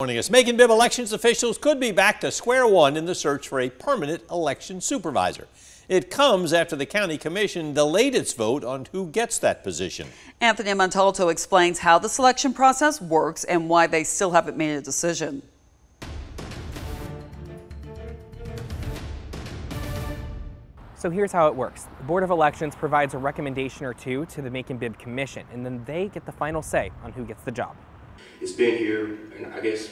Joining us, Macon Bibb elections officials could be back to square one in the search for a permanent election supervisor. It comes after the county commission delayed its vote on who gets that position. Anthony Montalto explains how the selection process works and why they still haven't made a decision. So here's how it works. The Board of Elections provides a recommendation or two to the Macon Bibb Commission, and then they get the final say on who gets the job. It's been here, and I guess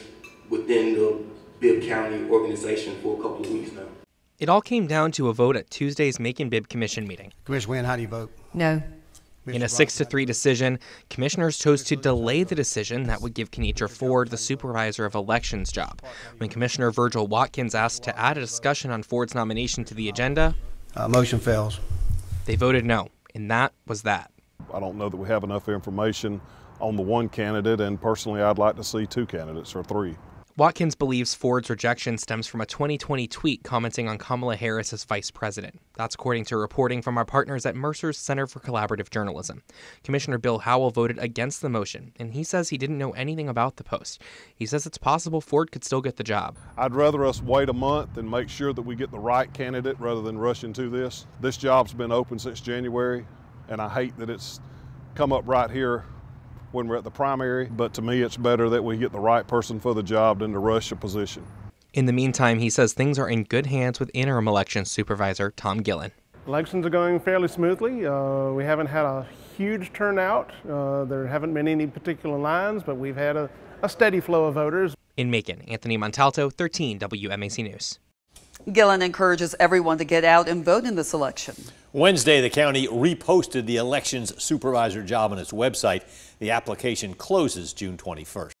within the Bibb County organization for a couple of weeks now. It all came down to a vote at Tuesday's Macon Bibb Commission meeting. Commissioner Wynn, how do you vote? No. In a 6 to 3 decision, commissioners chose to delay the decision that would give Kenitra Ford the supervisor of elections job. When Commissioner Virgil Watkins asked to add a discussion on Ford's nomination to the agenda, Uh, motion fails. they voted no, and that was that. I don't know that we have enough information on the one candidate, and personally, I'd like to see two candidates or three. Watkins believes Ford's rejection stems from a 2020 tweet commenting on Kamala Harris as vice president. That's according to reporting from our partners at Mercer's Center for Collaborative Journalism. Commissioner Bill Howell voted against the motion, and he says he didn't know anything about the post. He says it's possible Ford could still get the job. I'd rather us wait a month and make sure that we get the right candidate rather than rush into this. This job's been open since January, and I hate that it's come up right here when we're at the primary, but to me, it's better that we get the right person for the job than to rush a position. In the meantime, he says things are in good hands with interim elections supervisor Tom Gillen. Elections are going fairly smoothly. Uh, we haven't had a huge turnout. Uh, there haven't been any particular lines, but we've had a, a steady flow of voters. In Macon, Anthony Montalto, 13 WMAZ News. Gillen encourages everyone to get out and vote in this election. Wednesday, the county reposted the elections supervisor job on its website. The application closes June 21st.